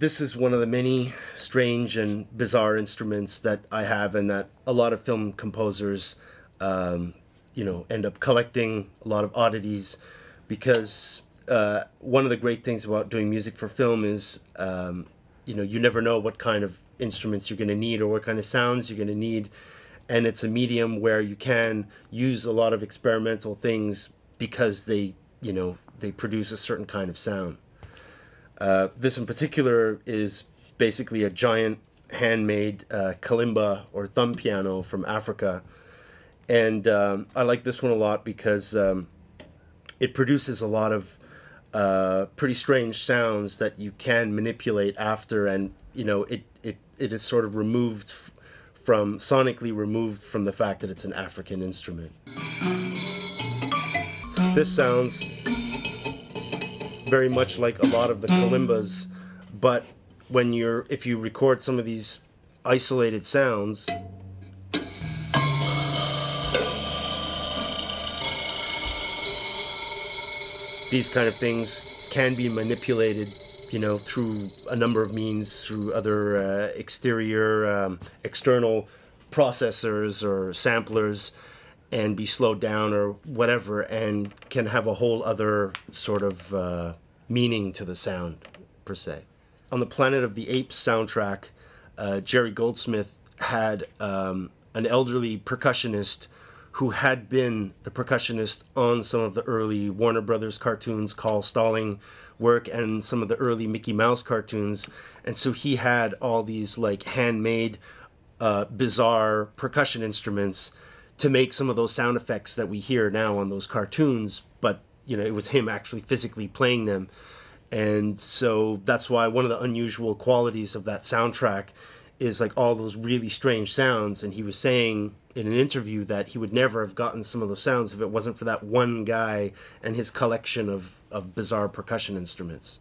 this is one of the many strange and bizarre instruments that I have, and that a lot of film composers, um, you know, end up collecting a lot of oddities, because uh, one of the great things about doing music for film is, um, you know, you never know what kind of instruments you're going to need or what kind of sounds you're going to need, and it's a medium where you can use a lot of experimental things because they, you know, they produce a certain kind of sound. Uh, this in particular is basically a giant handmade uh, kalimba or thumb piano from Africa. And um, I like this one a lot because um, it produces a lot of uh, pretty strange sounds that you can manipulate after, and you know it it, it is sort of removed from sonically removed from the fact that it's an African instrument. This sounds very much like a lot of the kalimbas, but when you're if you record some of these isolated sounds these kind of things can be manipulated you know through a number of means through other uh, exterior um, external processors or samplers and be slowed down or whatever and can have a whole other sort of uh, meaning to the sound per se on the planet of the apes soundtrack uh, jerry goldsmith had um, an elderly percussionist who had been the percussionist on some of the early Warner Brothers cartoons, Carl Stalling work, and some of the early Mickey Mouse cartoons. And so he had all these like handmade, uh, bizarre percussion instruments to make some of those sound effects that we hear now on those cartoons. But you know, it was him actually physically playing them. And so that's why one of the unusual qualities of that soundtrack is like all those really strange sounds. And he was saying in an interview that he would never have gotten some of those sounds if it wasn't for that one guy and his collection of, of bizarre percussion instruments.